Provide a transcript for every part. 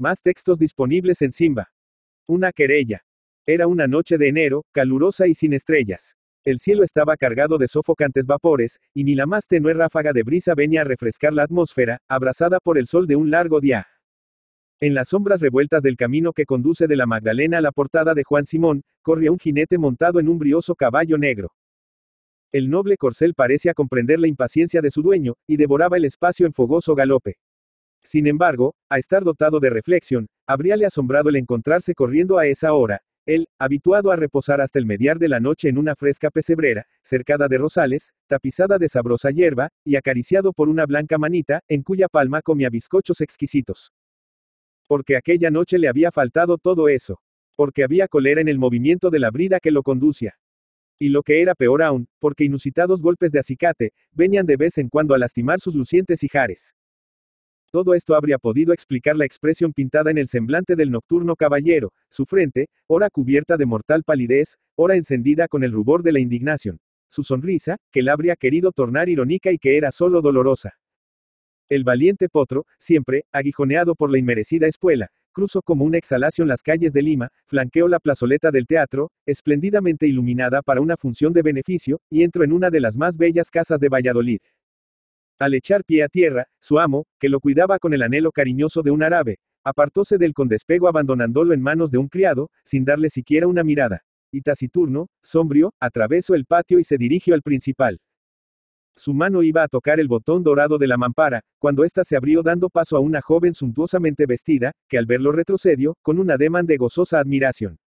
Más textos disponibles en Simba. Una querella. Era una noche de enero, calurosa y sin estrellas. El cielo estaba cargado de sofocantes vapores, y ni la más tenue ráfaga de brisa venía a refrescar la atmósfera, abrasada por el sol de un largo día. En las sombras revueltas del camino que conduce de la Magdalena a la portada de Juan Simón, corría un jinete montado en un brioso caballo negro. El noble corcel parecía comprender la impaciencia de su dueño, y devoraba el espacio en fogoso galope. Sin embargo, a estar dotado de reflexión, habríale asombrado el encontrarse corriendo a esa hora, él, habituado a reposar hasta el mediar de la noche en una fresca pesebrera, cercada de rosales, tapizada de sabrosa hierba, y acariciado por una blanca manita, en cuya palma comía bizcochos exquisitos. Porque aquella noche le había faltado todo eso. Porque había colera en el movimiento de la brida que lo conducía. Y lo que era peor aún, porque inusitados golpes de acicate, venían de vez en cuando a lastimar sus lucientes hijares. Todo esto habría podido explicar la expresión pintada en el semblante del nocturno caballero, su frente, ora cubierta de mortal palidez, ora encendida con el rubor de la indignación. Su sonrisa, que la habría querido tornar irónica y que era solo dolorosa. El valiente potro, siempre, aguijoneado por la inmerecida espuela, cruzó como una exhalación las calles de Lima, flanqueó la plazoleta del teatro, espléndidamente iluminada para una función de beneficio, y entró en una de las más bellas casas de Valladolid. Al echar pie a tierra, su amo, que lo cuidaba con el anhelo cariñoso de un árabe, apartóse del con despego abandonándolo en manos de un criado, sin darle siquiera una mirada. Y taciturno, sombrio, atravesó el patio y se dirigió al principal. Su mano iba a tocar el botón dorado de la mampara, cuando ésta se abrió dando paso a una joven suntuosamente vestida, que al verlo retrocedió, con un ademán de gozosa admiración.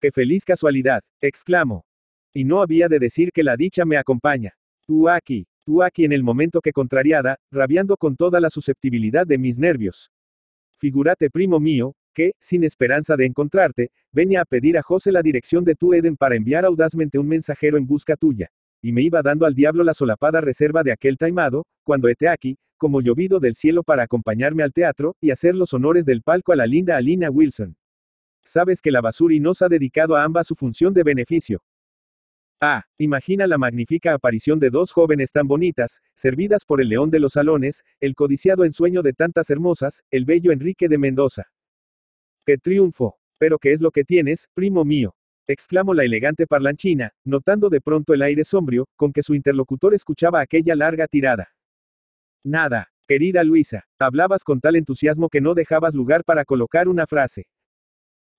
¡Qué feliz casualidad! exclamó. Y no había de decir que la dicha me acompaña. Tú aquí, Tú aquí en el momento que contrariada, rabiando con toda la susceptibilidad de mis nervios. Figúrate, primo mío, que, sin esperanza de encontrarte, venía a pedir a José la dirección de tu Eden para enviar audazmente un mensajero en busca tuya. Y me iba dando al diablo la solapada reserva de aquel taimado, cuando hete aquí, como llovido del cielo para acompañarme al teatro, y hacer los honores del palco a la linda Alina Wilson. Sabes que la basuri nos ha dedicado a ambas su función de beneficio. Ah, imagina la magnífica aparición de dos jóvenes tan bonitas, servidas por el león de los salones, el codiciado ensueño de tantas hermosas, el bello Enrique de Mendoza. ¡Qué triunfo! Pero ¿qué es lo que tienes, primo mío? exclamó la elegante parlanchina, notando de pronto el aire sombrío, con que su interlocutor escuchaba aquella larga tirada. Nada, querida Luisa, hablabas con tal entusiasmo que no dejabas lugar para colocar una frase.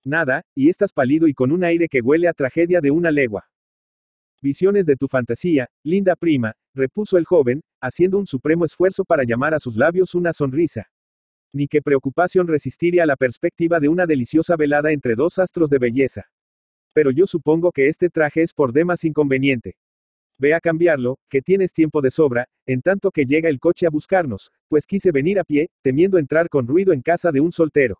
Nada, y estás pálido y con un aire que huele a tragedia de una legua. Visiones de tu fantasía, linda prima, repuso el joven, haciendo un supremo esfuerzo para llamar a sus labios una sonrisa. Ni qué preocupación resistiría a la perspectiva de una deliciosa velada entre dos astros de belleza. Pero yo supongo que este traje es por demás inconveniente. Ve a cambiarlo, que tienes tiempo de sobra, en tanto que llega el coche a buscarnos, pues quise venir a pie, temiendo entrar con ruido en casa de un soltero.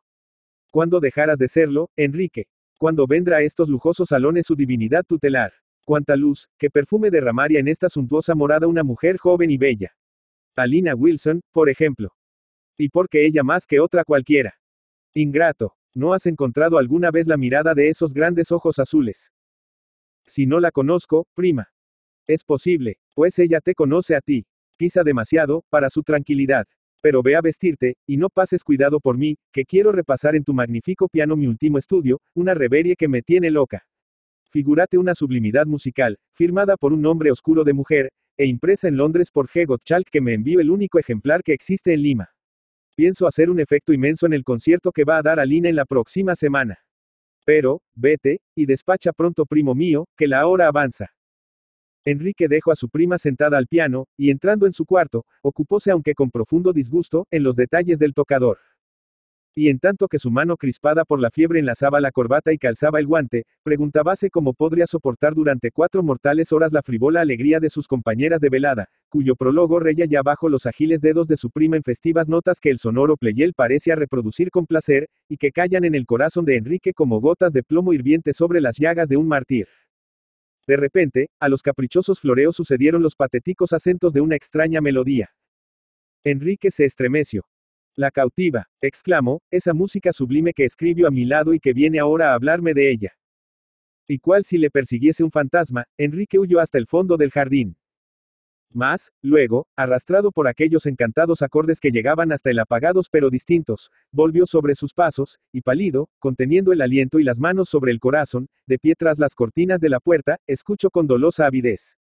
¿Cuándo dejarás de serlo, Enrique? ¿Cuándo vendrá a estos lujosos salones su divinidad tutelar? Cuánta luz, qué perfume derramaría en esta suntuosa morada una mujer joven y bella. Alina Wilson, por ejemplo. Y porque ella más que otra cualquiera. Ingrato, ¿no has encontrado alguna vez la mirada de esos grandes ojos azules? Si no la conozco, prima. Es posible, pues ella te conoce a ti. Quizá demasiado, para su tranquilidad. Pero ve a vestirte, y no pases cuidado por mí, que quiero repasar en tu magnífico piano mi último estudio, una reverie que me tiene loca. Figúrate una sublimidad musical, firmada por un nombre oscuro de mujer, e impresa en Londres por G. Gottschalk que me envió el único ejemplar que existe en Lima. Pienso hacer un efecto inmenso en el concierto que va a dar Alina en la próxima semana. Pero, vete, y despacha pronto primo mío, que la hora avanza. Enrique dejó a su prima sentada al piano, y entrando en su cuarto, ocupóse aunque con profundo disgusto, en los detalles del tocador. Y en tanto que su mano crispada por la fiebre enlazaba la corbata y calzaba el guante, preguntábase cómo podría soportar durante cuatro mortales horas la frivola alegría de sus compañeras de velada, cuyo prólogo reía ya bajo los ágiles dedos de su prima en festivas notas que el sonoro pleyel parecía reproducir con placer, y que callan en el corazón de Enrique como gotas de plomo hirviente sobre las llagas de un mártir. De repente, a los caprichosos floreos sucedieron los patéticos acentos de una extraña melodía. Enrique se estremeció. La cautiva, exclamó, esa música sublime que escribió a mi lado y que viene ahora a hablarme de ella. Y cual si le persiguiese un fantasma, Enrique huyó hasta el fondo del jardín. Mas, luego, arrastrado por aquellos encantados acordes que llegaban hasta el apagados pero distintos, volvió sobre sus pasos, y pálido, conteniendo el aliento y las manos sobre el corazón, de pie tras las cortinas de la puerta, escucho con dolosa avidez.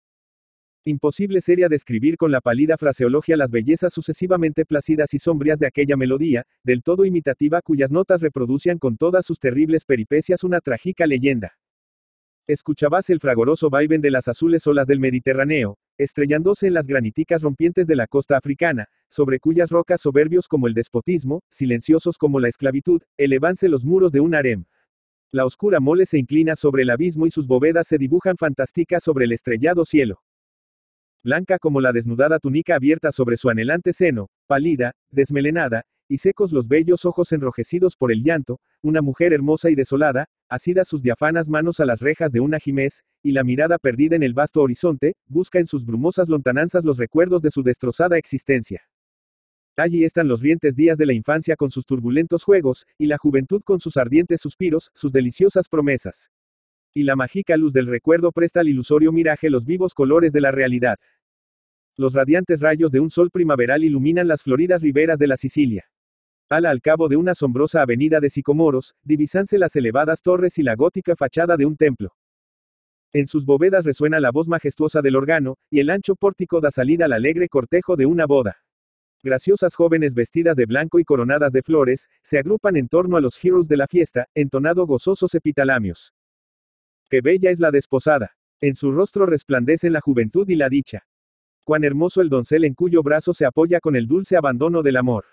Imposible sería describir con la pálida fraseología las bellezas sucesivamente placidas y sombrías de aquella melodía, del todo imitativa cuyas notas reproducían con todas sus terribles peripecias una trágica leyenda. Escuchabas el fragoroso vaivén de las azules olas del Mediterráneo, estrellándose en las graníticas rompientes de la costa africana, sobre cuyas rocas soberbios como el despotismo, silenciosos como la esclavitud, elevanse los muros de un harem. La oscura mole se inclina sobre el abismo y sus bóvedas se dibujan fantásticas sobre el estrellado cielo. Blanca como la desnudada túnica abierta sobre su anhelante seno, pálida, desmelenada, y secos los bellos ojos enrojecidos por el llanto, una mujer hermosa y desolada, asidas sus diafanas manos a las rejas de una jimés, y la mirada perdida en el vasto horizonte, busca en sus brumosas lontananzas los recuerdos de su destrozada existencia. Allí están los rientes días de la infancia con sus turbulentos juegos, y la juventud con sus ardientes suspiros, sus deliciosas promesas. Y la mágica luz del recuerdo presta al ilusorio miraje los vivos colores de la realidad. Los radiantes rayos de un sol primaveral iluminan las floridas riberas de la Sicilia. Ala al cabo de una asombrosa avenida de sicomoros, divisanse las elevadas torres y la gótica fachada de un templo. En sus bóvedas resuena la voz majestuosa del órgano, y el ancho pórtico da salida al alegre cortejo de una boda. Graciosas jóvenes vestidas de blanco y coronadas de flores, se agrupan en torno a los heroes de la fiesta, entonado gozosos epitalamios. Qué bella es la desposada. En su rostro resplandecen la juventud y la dicha. Cuán hermoso el doncel en cuyo brazo se apoya con el dulce abandono del amor.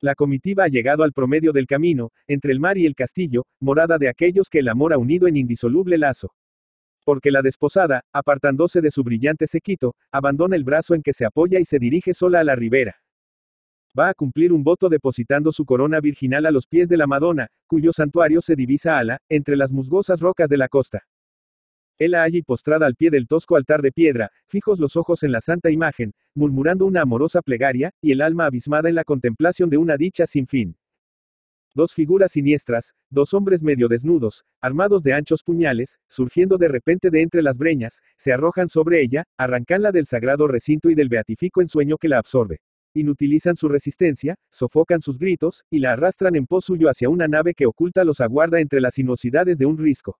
La comitiva ha llegado al promedio del camino, entre el mar y el castillo, morada de aquellos que el amor ha unido en indisoluble lazo. Porque la desposada, apartándose de su brillante sequito, abandona el brazo en que se apoya y se dirige sola a la ribera. Va a cumplir un voto depositando su corona virginal a los pies de la Madonna, cuyo santuario se divisa ala, entre las musgosas rocas de la costa. Él allí postrada al pie del tosco altar de piedra, fijos los ojos en la santa imagen, murmurando una amorosa plegaria, y el alma abismada en la contemplación de una dicha sin fin. Dos figuras siniestras, dos hombres medio desnudos, armados de anchos puñales, surgiendo de repente de entre las breñas, se arrojan sobre ella, arrancanla del sagrado recinto y del beatifico ensueño que la absorbe. Inutilizan su resistencia, sofocan sus gritos, y la arrastran en pos suyo hacia una nave que oculta los aguarda entre las sinuosidades de un risco.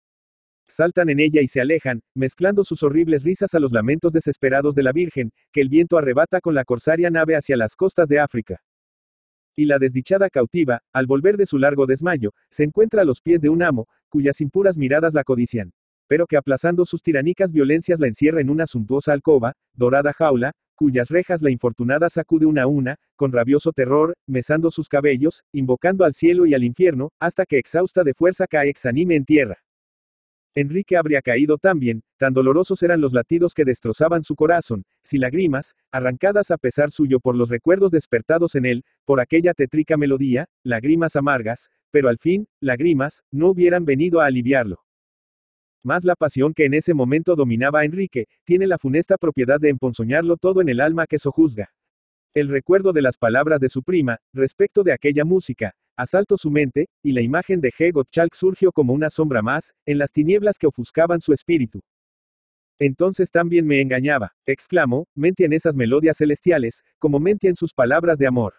Saltan en ella y se alejan, mezclando sus horribles risas a los lamentos desesperados de la Virgen, que el viento arrebata con la corsaria nave hacia las costas de África. Y la desdichada cautiva, al volver de su largo desmayo, se encuentra a los pies de un amo, cuyas impuras miradas la codician. Pero que aplazando sus tiránicas violencias la encierra en una suntuosa alcoba, dorada jaula, cuyas rejas la infortunada sacude una a una, con rabioso terror, mesando sus cabellos, invocando al cielo y al infierno, hasta que exhausta de fuerza cae exanime en tierra. Enrique habría caído también, tan dolorosos eran los latidos que destrozaban su corazón, si lágrimas, arrancadas a pesar suyo por los recuerdos despertados en él, por aquella tétrica melodía, lágrimas amargas, pero al fin, lágrimas, no hubieran venido a aliviarlo. Más la pasión que en ese momento dominaba a Enrique, tiene la funesta propiedad de emponzoñarlo todo en el alma que sojuzga. El recuerdo de las palabras de su prima, respecto de aquella música, asaltó su mente, y la imagen de He Gottschalk surgió como una sombra más, en las tinieblas que ofuscaban su espíritu. Entonces también me engañaba, exclamó, mente en esas melodías celestiales, como mente en sus palabras de amor.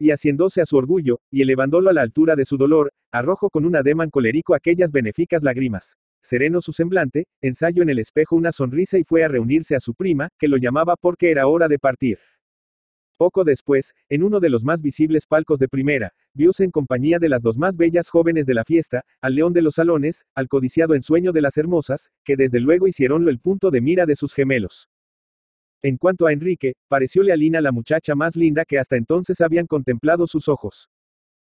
Y haciéndose a su orgullo, y elevándolo a la altura de su dolor, arrojo con un ademán colérico aquellas benéficas lágrimas. Sereno su semblante, ensayo en el espejo una sonrisa y fue a reunirse a su prima, que lo llamaba porque era hora de partir. Poco después, en uno de los más visibles palcos de primera, vióse en compañía de las dos más bellas jóvenes de la fiesta, al león de los salones, al codiciado ensueño de las hermosas, que desde luego hicieronlo el punto de mira de sus gemelos. En cuanto a Enrique, parecióle a Lina la muchacha más linda que hasta entonces habían contemplado sus ojos.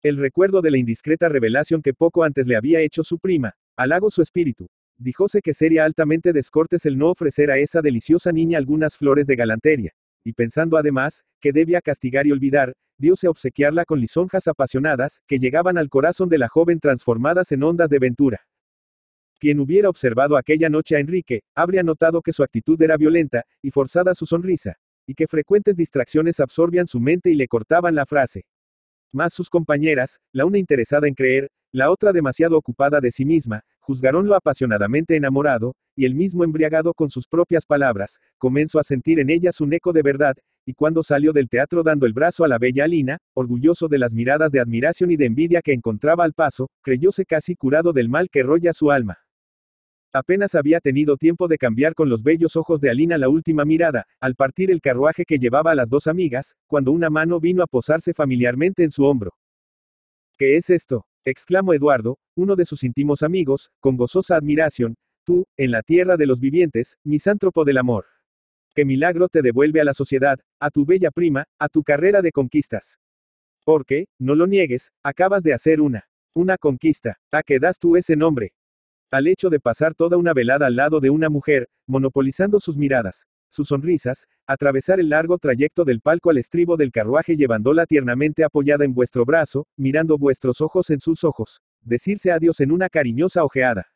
El recuerdo de la indiscreta revelación que poco antes le había hecho su prima, halago su espíritu. Dijóse que sería altamente descortes el no ofrecer a esa deliciosa niña algunas flores de galanteria y pensando además, que debía castigar y olvidar, diose obsequiarla con lisonjas apasionadas, que llegaban al corazón de la joven transformadas en ondas de ventura. Quien hubiera observado aquella noche a Enrique, habría notado que su actitud era violenta, y forzada su sonrisa, y que frecuentes distracciones absorbían su mente y le cortaban la frase. Mas sus compañeras, la una interesada en creer, la otra demasiado ocupada de sí misma, juzgaron lo apasionadamente enamorado, y el mismo embriagado con sus propias palabras, comenzó a sentir en ellas un eco de verdad, y cuando salió del teatro dando el brazo a la bella Alina, orgulloso de las miradas de admiración y de envidia que encontraba al paso, creyóse casi curado del mal que rolla su alma. Apenas había tenido tiempo de cambiar con los bellos ojos de Alina la última mirada, al partir el carruaje que llevaba a las dos amigas, cuando una mano vino a posarse familiarmente en su hombro. ¿Qué es esto? Exclamó Eduardo, uno de sus íntimos amigos, con gozosa admiración, tú, en la tierra de los vivientes, misántropo del amor. ¿Qué milagro te devuelve a la sociedad, a tu bella prima, a tu carrera de conquistas? Porque, no lo niegues, acabas de hacer una, una conquista, ¿a qué das tú ese nombre? Al hecho de pasar toda una velada al lado de una mujer, monopolizando sus miradas, sus sonrisas, atravesar el largo trayecto del palco al estribo del carruaje llevándola tiernamente apoyada en vuestro brazo, mirando vuestros ojos en sus ojos, decirse adiós en una cariñosa ojeada.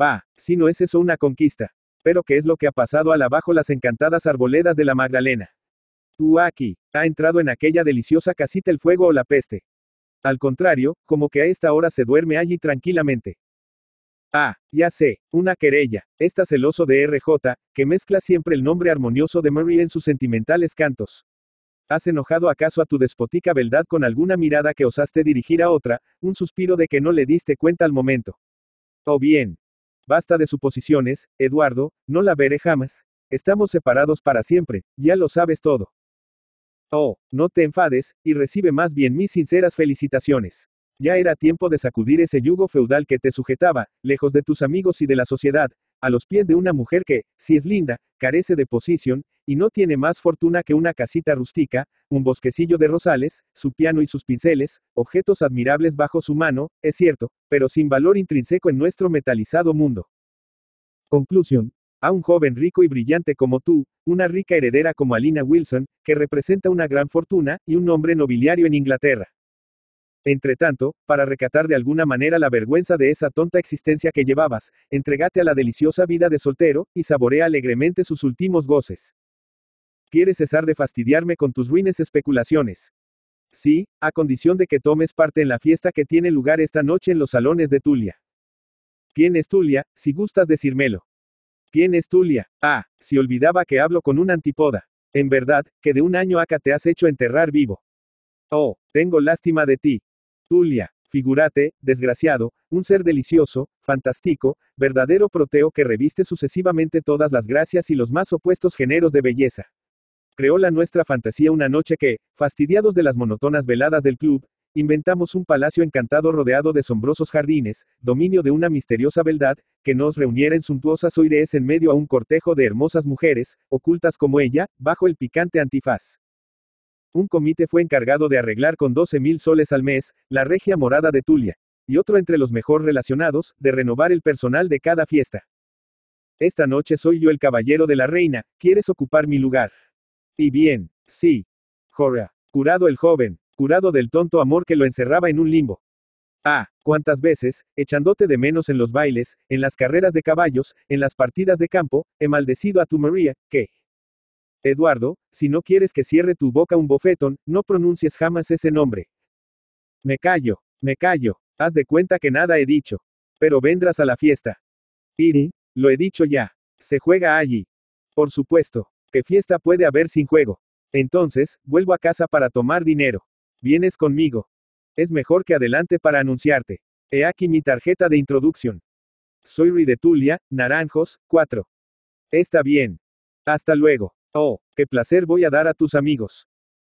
Va, si no es eso una conquista. Pero ¿qué es lo que ha pasado al abajo las encantadas arboledas de la Magdalena? Tú aquí, ha entrado en aquella deliciosa casita el fuego o la peste. Al contrario, como que a esta hora se duerme allí tranquilamente. Ah, ya sé, una querella. Está celoso de RJ, que mezcla siempre el nombre armonioso de Murray en sus sentimentales cantos. ¿Has enojado acaso a tu despótica beldad con alguna mirada que osaste dirigir a otra, un suspiro de que no le diste cuenta al momento? Oh bien. Basta de suposiciones, Eduardo, no la veré jamás. Estamos separados para siempre, ya lo sabes todo. Oh, no te enfades, y recibe más bien mis sinceras felicitaciones. Ya era tiempo de sacudir ese yugo feudal que te sujetaba, lejos de tus amigos y de la sociedad, a los pies de una mujer que, si es linda, carece de posición, y no tiene más fortuna que una casita rústica, un bosquecillo de rosales, su piano y sus pinceles, objetos admirables bajo su mano, es cierto, pero sin valor intrínseco en nuestro metalizado mundo. Conclusión. A un joven rico y brillante como tú, una rica heredera como Alina Wilson, que representa una gran fortuna, y un nombre nobiliario en Inglaterra. Entretanto, para recatar de alguna manera la vergüenza de esa tonta existencia que llevabas, entregate a la deliciosa vida de soltero, y saborea alegremente sus últimos goces. ¿Quieres cesar de fastidiarme con tus ruines especulaciones? Sí, a condición de que tomes parte en la fiesta que tiene lugar esta noche en los salones de Tulia. ¿Quién es Tulia, si gustas decírmelo? ¿Quién es Tulia? Ah, si olvidaba que hablo con un antipoda. En verdad, que de un año acá te has hecho enterrar vivo. Oh, tengo lástima de ti. Tulia, figúrate, desgraciado, un ser delicioso, fantástico, verdadero proteo que reviste sucesivamente todas las gracias y los más opuestos géneros de belleza. Creó la nuestra fantasía una noche que, fastidiados de las monotonas veladas del club, inventamos un palacio encantado rodeado de sombrosos jardines, dominio de una misteriosa beldad, que nos reuniera en suntuosas oirees en medio a un cortejo de hermosas mujeres, ocultas como ella, bajo el picante antifaz. Un comité fue encargado de arreglar con 12 mil soles al mes, la regia morada de Tulia. Y otro entre los mejor relacionados, de renovar el personal de cada fiesta. Esta noche soy yo el caballero de la reina, ¿quieres ocupar mi lugar? Y bien, sí. Jorah. Curado el joven, curado del tonto amor que lo encerraba en un limbo. Ah, cuántas veces, echándote de menos en los bailes, en las carreras de caballos, en las partidas de campo, he maldecido a tu María, que, Eduardo, si no quieres que cierre tu boca un bofetón, no pronuncies jamás ese nombre. Me callo, me callo, haz de cuenta que nada he dicho. Pero vendrás a la fiesta. Piri, lo he dicho ya. Se juega allí. Por supuesto. ¿Qué fiesta puede haber sin juego? Entonces, vuelvo a casa para tomar dinero. Vienes conmigo. Es mejor que adelante para anunciarte. He aquí mi tarjeta de introducción. Soy Rui de Tulia, Naranjos, 4. Está bien. Hasta luego. Oh, qué placer voy a dar a tus amigos.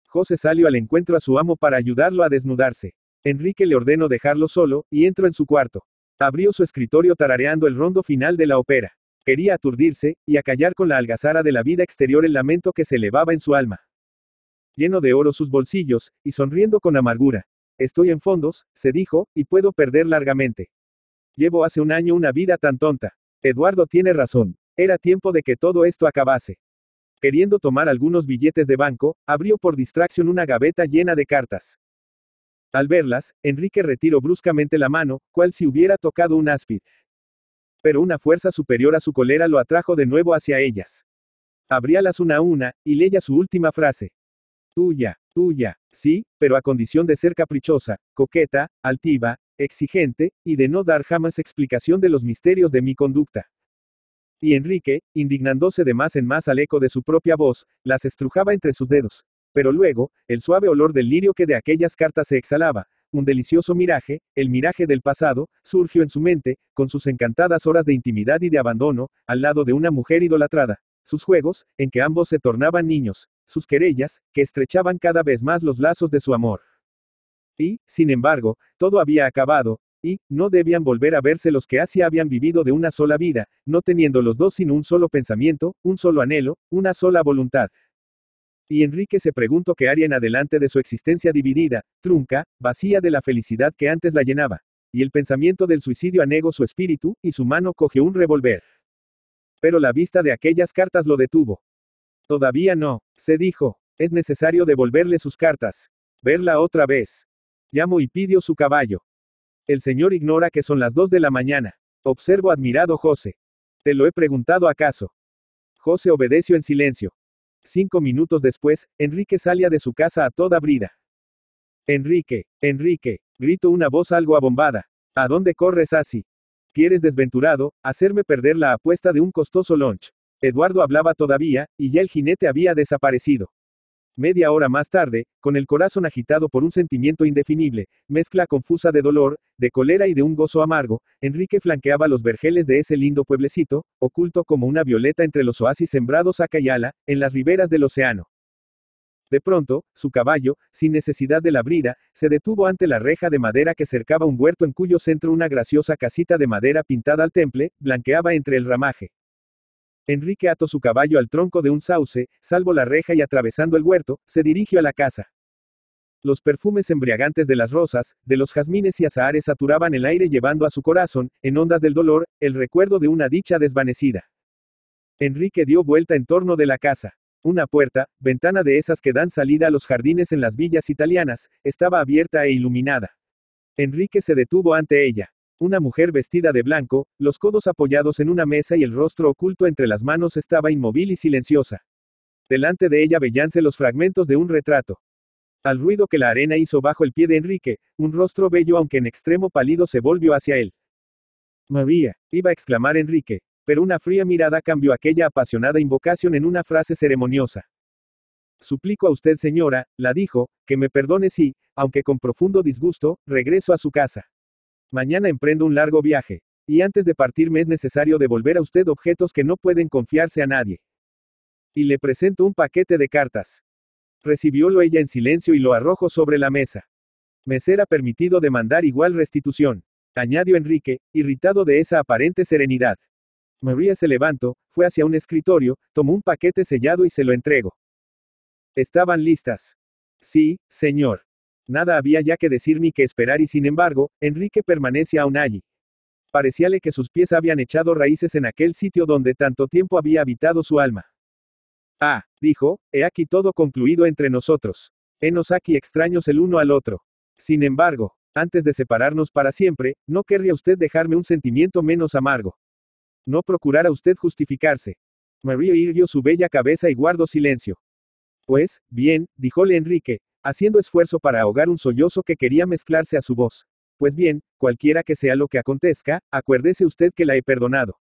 José salió al encuentro a su amo para ayudarlo a desnudarse. Enrique le ordenó dejarlo solo, y entró en su cuarto. Abrió su escritorio tarareando el rondo final de la ópera. Quería aturdirse, y acallar con la algazara de la vida exterior el lamento que se elevaba en su alma. Lleno de oro sus bolsillos, y sonriendo con amargura. Estoy en fondos, se dijo, y puedo perder largamente. Llevo hace un año una vida tan tonta. Eduardo tiene razón. Era tiempo de que todo esto acabase. Queriendo tomar algunos billetes de banco, abrió por distracción una gaveta llena de cartas. Al verlas, Enrique retiró bruscamente la mano, cual si hubiera tocado un áspid. Pero una fuerza superior a su cólera lo atrajo de nuevo hacia ellas. Abríalas una a una, y leía su última frase. Tuya, tuya, sí, pero a condición de ser caprichosa, coqueta, altiva, exigente, y de no dar jamás explicación de los misterios de mi conducta. Y Enrique, indignándose de más en más al eco de su propia voz, las estrujaba entre sus dedos. Pero luego, el suave olor del lirio que de aquellas cartas se exhalaba, un delicioso miraje, el miraje del pasado, surgió en su mente, con sus encantadas horas de intimidad y de abandono, al lado de una mujer idolatrada. Sus juegos, en que ambos se tornaban niños, sus querellas, que estrechaban cada vez más los lazos de su amor. Y, sin embargo, todo había acabado, y, no debían volver a verse los que así habían vivido de una sola vida, no teniendo los dos sino un solo pensamiento, un solo anhelo, una sola voluntad. Y Enrique se preguntó qué haría en adelante de su existencia dividida, trunca, vacía de la felicidad que antes la llenaba. Y el pensamiento del suicidio anegó su espíritu, y su mano cogió un revólver. Pero la vista de aquellas cartas lo detuvo. Todavía no, se dijo, es necesario devolverle sus cartas. Verla otra vez. Llamo y pidió su caballo. El señor ignora que son las dos de la mañana. Observo admirado José. ¿Te lo he preguntado acaso? José obedeció en silencio. Cinco minutos después, Enrique salía de su casa a toda brida. Enrique, Enrique, gritó una voz algo abombada. ¿A dónde corres así? ¿Quieres desventurado, hacerme perder la apuesta de un costoso lunch? Eduardo hablaba todavía, y ya el jinete había desaparecido. Media hora más tarde, con el corazón agitado por un sentimiento indefinible, mezcla confusa de dolor, de cólera y de un gozo amargo, Enrique flanqueaba los vergeles de ese lindo pueblecito, oculto como una violeta entre los oasis sembrados a Cayala, en las riberas del océano. De pronto, su caballo, sin necesidad de la brida, se detuvo ante la reja de madera que cercaba un huerto en cuyo centro una graciosa casita de madera pintada al temple, blanqueaba entre el ramaje. Enrique ató su caballo al tronco de un sauce, salvo la reja y atravesando el huerto, se dirigió a la casa. Los perfumes embriagantes de las rosas, de los jazmines y azahares saturaban el aire llevando a su corazón, en ondas del dolor, el recuerdo de una dicha desvanecida. Enrique dio vuelta en torno de la casa. Una puerta, ventana de esas que dan salida a los jardines en las villas italianas, estaba abierta e iluminada. Enrique se detuvo ante ella. Una mujer vestida de blanco, los codos apoyados en una mesa y el rostro oculto entre las manos estaba inmóvil y silenciosa. Delante de ella veíanse los fragmentos de un retrato. Al ruido que la arena hizo bajo el pie de Enrique, un rostro bello aunque en extremo pálido se volvió hacia él. María, iba a exclamar Enrique, pero una fría mirada cambió aquella apasionada invocación en una frase ceremoniosa. Suplico a usted, señora, la dijo, que me perdone si, aunque con profundo disgusto, regreso a su casa. Mañana emprendo un largo viaje. Y antes de partirme es necesario devolver a usted objetos que no pueden confiarse a nadie. Y le presento un paquete de cartas. Recibiólo ella en silencio y lo arrojó sobre la mesa. Me será permitido demandar igual restitución. Añadió Enrique, irritado de esa aparente serenidad. María se levantó, fue hacia un escritorio, tomó un paquete sellado y se lo entregó. Estaban listas. Sí, señor. Nada había ya que decir ni que esperar y sin embargo, Enrique permanece aún allí. Parecíale que sus pies habían echado raíces en aquel sitio donde tanto tiempo había habitado su alma. Ah, dijo, he aquí todo concluido entre nosotros. Henos aquí extraños el uno al otro. Sin embargo, antes de separarnos para siempre, no querría usted dejarme un sentimiento menos amargo. No procurara usted justificarse. María irguió su bella cabeza y guardó silencio. Pues, bien, díjole Enrique, haciendo esfuerzo para ahogar un sollozo que quería mezclarse a su voz. Pues bien, cualquiera que sea lo que acontezca, acuérdese usted que la he perdonado.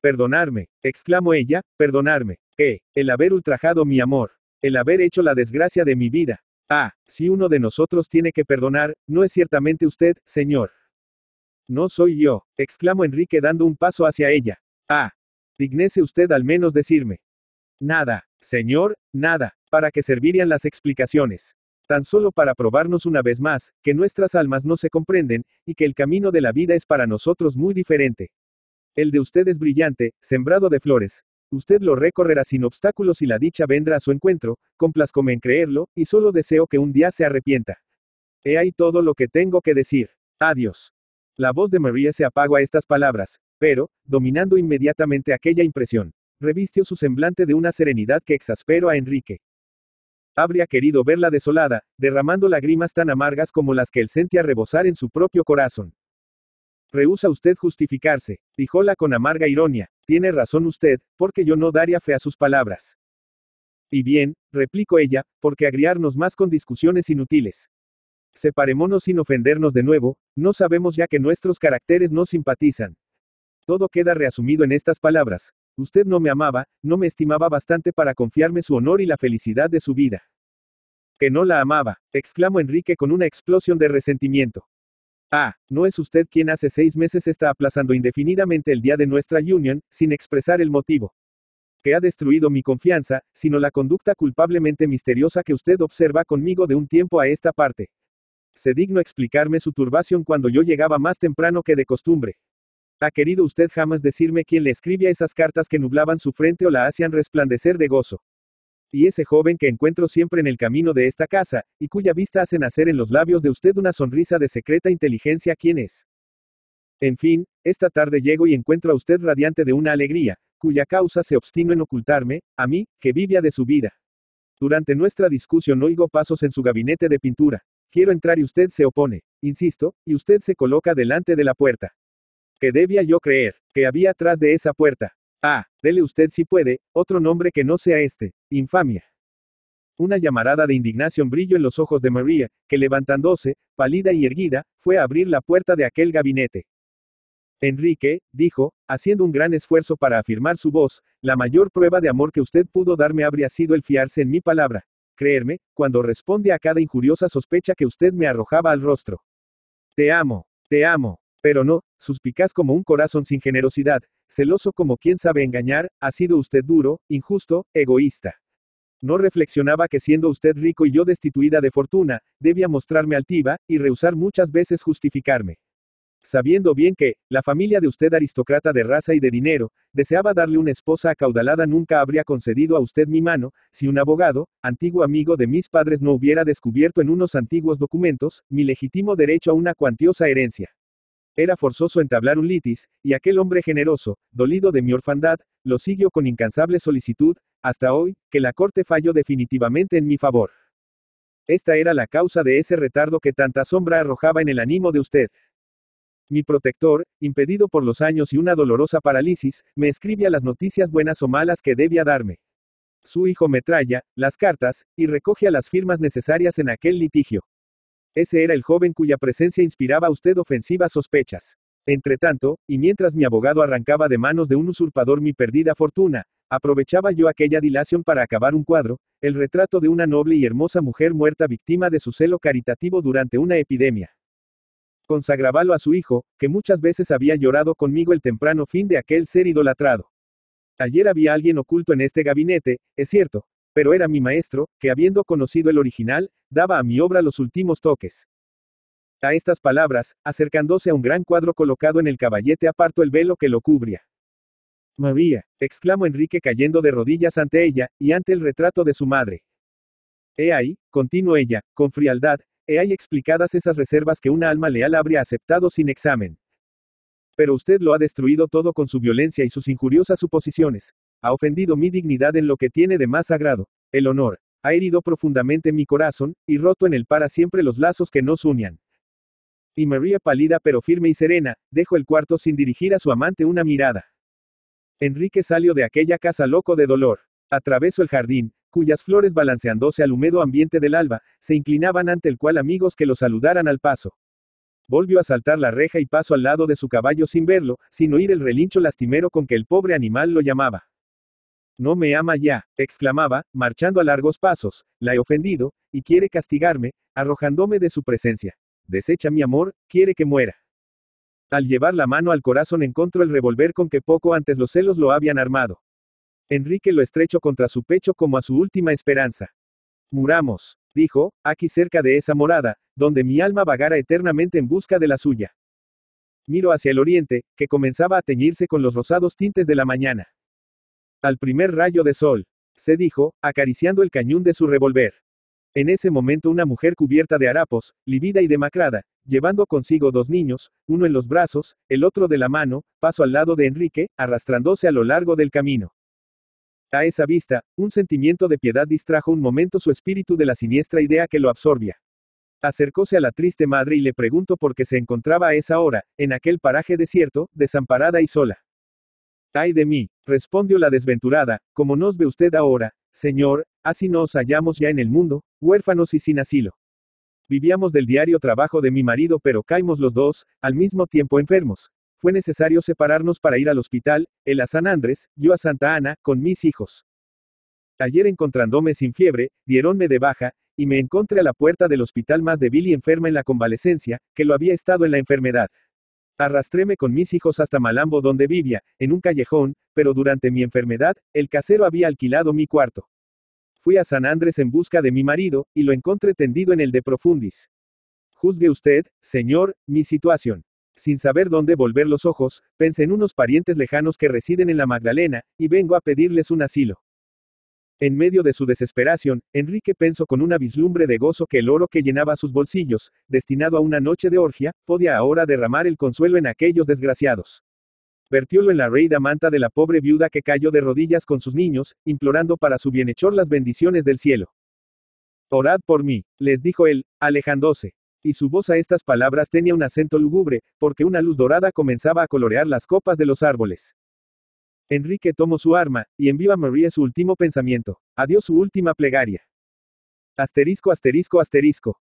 Perdonarme, exclamó ella, perdonarme. ¿Qué? El haber ultrajado mi amor. El haber hecho la desgracia de mi vida. Ah, si uno de nosotros tiene que perdonar, no es ciertamente usted, señor. No soy yo, exclamó Enrique dando un paso hacia ella. Ah, dignese usted al menos decirme. Nada, señor, nada. ¿Para qué servirían las explicaciones? Tan solo para probarnos una vez más, que nuestras almas no se comprenden, y que el camino de la vida es para nosotros muy diferente. El de usted es brillante, sembrado de flores. Usted lo recorrerá sin obstáculos y la dicha vendrá a su encuentro, complazcome en creerlo, y solo deseo que un día se arrepienta. He ahí todo lo que tengo que decir. Adiós. La voz de María se apagó a estas palabras, pero, dominando inmediatamente aquella impresión, revistió su semblante de una serenidad que exasperó a Enrique. Habría querido verla desolada, derramando lágrimas tan amargas como las que él sentía rebosar en su propio corazón. Rehúsa usted justificarse, dijola con amarga ironía. Tiene razón usted, porque yo no daría fe a sus palabras. Y bien, replicó ella, porque agriarnos más con discusiones inútiles. Separémonos sin ofendernos de nuevo, no sabemos ya que nuestros caracteres no simpatizan. Todo queda reasumido en estas palabras. Usted no me amaba, no me estimaba bastante para confiarme su honor y la felicidad de su vida. Que no la amaba, exclamó Enrique con una explosión de resentimiento. Ah, no es usted quien hace seis meses está aplazando indefinidamente el día de nuestra unión, sin expresar el motivo. Que ha destruido mi confianza, sino la conducta culpablemente misteriosa que usted observa conmigo de un tiempo a esta parte. Se digno explicarme su turbación cuando yo llegaba más temprano que de costumbre. ¿Ha querido usted jamás decirme quién le escribía esas cartas que nublaban su frente o la hacían resplandecer de gozo? Y ese joven que encuentro siempre en el camino de esta casa, y cuya vista hace nacer en los labios de usted una sonrisa de secreta inteligencia, ¿quién es? En fin, esta tarde llego y encuentro a usted radiante de una alegría, cuya causa se obstino en ocultarme, a mí, que vivía de su vida. Durante nuestra discusión oigo pasos en su gabinete de pintura. Quiero entrar y usted se opone, insisto, y usted se coloca delante de la puerta. ¿Qué debía yo creer? que había atrás de esa puerta? Ah, dele usted si puede, otro nombre que no sea este, infamia. Una llamarada de indignación brilló en los ojos de María, que levantándose, pálida y erguida, fue a abrir la puerta de aquel gabinete. Enrique, dijo, haciendo un gran esfuerzo para afirmar su voz, la mayor prueba de amor que usted pudo darme habría sido el fiarse en mi palabra. Creerme, cuando responde a cada injuriosa sospecha que usted me arrojaba al rostro. Te amo, te amo. Pero no, suspicaz como un corazón sin generosidad, celoso como quien sabe engañar, ha sido usted duro, injusto, egoísta. No reflexionaba que siendo usted rico y yo destituida de fortuna, debía mostrarme altiva, y rehusar muchas veces justificarme. Sabiendo bien que, la familia de usted aristócrata de raza y de dinero, deseaba darle una esposa acaudalada nunca habría concedido a usted mi mano, si un abogado, antiguo amigo de mis padres no hubiera descubierto en unos antiguos documentos, mi legítimo derecho a una cuantiosa herencia. Era forzoso entablar un litis, y aquel hombre generoso, dolido de mi orfandad, lo siguió con incansable solicitud, hasta hoy, que la corte falló definitivamente en mi favor. Esta era la causa de ese retardo que tanta sombra arrojaba en el ánimo de usted. Mi protector, impedido por los años y una dolorosa parálisis, me escribía las noticias buenas o malas que debía darme. Su hijo me traía, las cartas, y recogía las firmas necesarias en aquel litigio. Ese era el joven cuya presencia inspiraba a usted ofensivas sospechas. Entretanto, y mientras mi abogado arrancaba de manos de un usurpador mi perdida fortuna, aprovechaba yo aquella dilación para acabar un cuadro, el retrato de una noble y hermosa mujer muerta víctima de su celo caritativo durante una epidemia. Consagrábalo a su hijo, que muchas veces había llorado conmigo el temprano fin de aquel ser idolatrado. Ayer había alguien oculto en este gabinete, es cierto, pero era mi maestro, que habiendo conocido el original, daba a mi obra los últimos toques. A estas palabras, acercándose a un gran cuadro colocado en el caballete apartó el velo que lo cubría. María, exclamó Enrique cayendo de rodillas ante ella, y ante el retrato de su madre. He ahí, continuó ella, con frialdad, he ahí explicadas esas reservas que una alma leal habría aceptado sin examen. Pero usted lo ha destruido todo con su violencia y sus injuriosas suposiciones. Ha ofendido mi dignidad en lo que tiene de más sagrado, el honor. Ha herido profundamente mi corazón, y roto en él para siempre los lazos que nos unían. Y María pálida pero firme y serena, dejó el cuarto sin dirigir a su amante una mirada. Enrique salió de aquella casa loco de dolor. Atravesó el jardín, cuyas flores balanceándose al húmedo ambiente del alba, se inclinaban ante el cual amigos que lo saludaran al paso. Volvió a saltar la reja y pasó al lado de su caballo sin verlo, sin oír el relincho lastimero con que el pobre animal lo llamaba. No me ama ya, exclamaba, marchando a largos pasos, la he ofendido, y quiere castigarme, arrojándome de su presencia. Desecha mi amor, quiere que muera. Al llevar la mano al corazón encontró el revólver con que poco antes los celos lo habían armado. Enrique lo estrechó contra su pecho como a su última esperanza. Muramos, dijo, aquí cerca de esa morada, donde mi alma vagara eternamente en busca de la suya. Miro hacia el oriente, que comenzaba a teñirse con los rosados tintes de la mañana. Al primer rayo de sol, se dijo, acariciando el cañón de su revólver. En ese momento una mujer cubierta de harapos, livida y demacrada, llevando consigo dos niños, uno en los brazos, el otro de la mano, pasó al lado de Enrique, arrastrándose a lo largo del camino. A esa vista, un sentimiento de piedad distrajo un momento su espíritu de la siniestra idea que lo absorbía. Acercóse a la triste madre y le preguntó por qué se encontraba a esa hora, en aquel paraje desierto, desamparada y sola. Ay de mí, respondió la desventurada, como nos ve usted ahora, señor, así nos hallamos ya en el mundo, huérfanos y sin asilo. Vivíamos del diario trabajo de mi marido pero caímos los dos, al mismo tiempo enfermos. Fue necesario separarnos para ir al hospital, él a San Andrés, yo a Santa Ana, con mis hijos. Ayer encontrándome sin fiebre, dieronme de baja, y me encontré a la puerta del hospital más débil y enferma en la convalecencia, que lo había estado en la enfermedad. Arrastréme con mis hijos hasta Malambo donde vivía, en un callejón, pero durante mi enfermedad, el casero había alquilado mi cuarto. Fui a San Andrés en busca de mi marido, y lo encontré tendido en el de Profundis. Juzgue usted, señor, mi situación. Sin saber dónde volver los ojos, pensé en unos parientes lejanos que residen en la Magdalena, y vengo a pedirles un asilo. En medio de su desesperación, Enrique pensó con una vislumbre de gozo que el oro que llenaba sus bolsillos, destinado a una noche de orgia, podía ahora derramar el consuelo en aquellos desgraciados. Vertiólo en la reida manta de la pobre viuda que cayó de rodillas con sus niños, implorando para su bienhechor las bendiciones del cielo. Orad por mí, les dijo él, alejándose. Y su voz a estas palabras tenía un acento lúgubre, porque una luz dorada comenzaba a colorear las copas de los árboles. Enrique tomó su arma, y envió a María su último pensamiento. Adiós su última plegaria. Asterisco, asterisco, asterisco.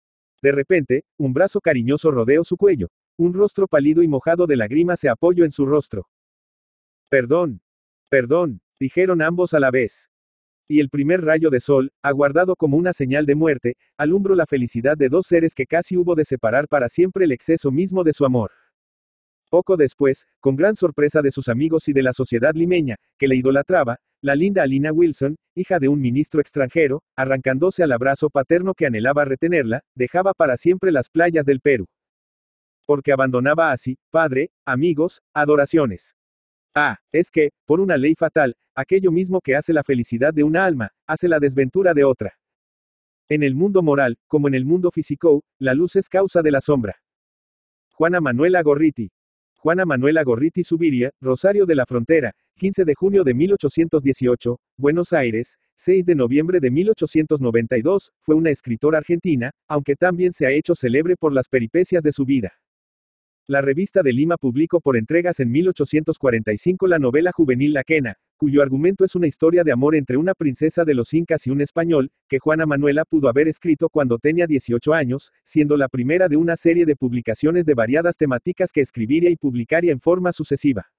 De repente, un brazo cariñoso rodeó su cuello. Un rostro pálido y mojado de lágrimas se apoyó en su rostro. Perdón. Perdón, dijeron ambos a la vez. Y el primer rayo de sol, aguardado como una señal de muerte, alumbró la felicidad de dos seres que casi hubo de separar para siempre el exceso mismo de su amor. Poco después, con gran sorpresa de sus amigos y de la sociedad limeña, que le idolatraba, la linda Alina Wilson, hija de un ministro extranjero, arrancándose al abrazo paterno que anhelaba retenerla, dejaba para siempre las playas del Perú. Porque abandonaba así, padre, amigos, adoraciones. Ah, es que, por una ley fatal, aquello mismo que hace la felicidad de una alma, hace la desventura de otra. En el mundo moral, como en el mundo físico, la luz es causa de la sombra. Juana Manuela Gorriti. Juana Manuela Gorriti Subiria, Rosario de la Frontera, 15 de junio de 1818, Buenos Aires, 6 de noviembre de 1892, fue una escritora argentina, aunque también se ha hecho célebre por las peripecias de su vida. La revista de Lima publicó por entregas en 1845 la novela juvenil La Quena, cuyo argumento es una historia de amor entre una princesa de los incas y un español, que Juana Manuela pudo haber escrito cuando tenía 18 años, siendo la primera de una serie de publicaciones de variadas temáticas que escribiría y publicaría en forma sucesiva.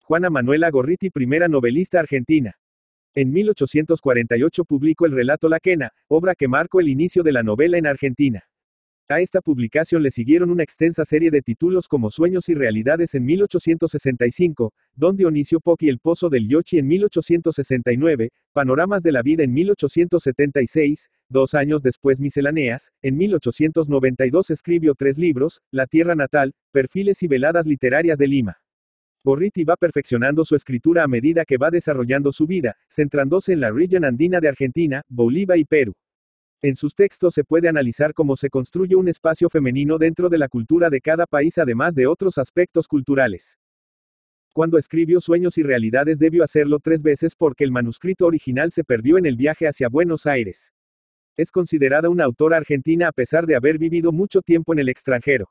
Juana Manuela Gorriti, primera novelista argentina. En 1848 publicó el relato La Quena, obra que marcó el inicio de la novela en Argentina. A esta publicación le siguieron una extensa serie de títulos como Sueños y Realidades en 1865, Don Dionisio Poc y El Pozo del Yochi en 1869, Panoramas de la Vida en 1876, dos años después Misceláneas, en 1892 escribió tres libros, La Tierra Natal, Perfiles y Veladas Literarias de Lima. Gorriti va perfeccionando su escritura a medida que va desarrollando su vida, centrándose en la región andina de Argentina, Bolivia y Perú. En sus textos se puede analizar cómo se construye un espacio femenino dentro de la cultura de cada país además de otros aspectos culturales. Cuando escribió Sueños y Realidades debió hacerlo tres veces porque el manuscrito original se perdió en el viaje hacia Buenos Aires. Es considerada una autora argentina a pesar de haber vivido mucho tiempo en el extranjero.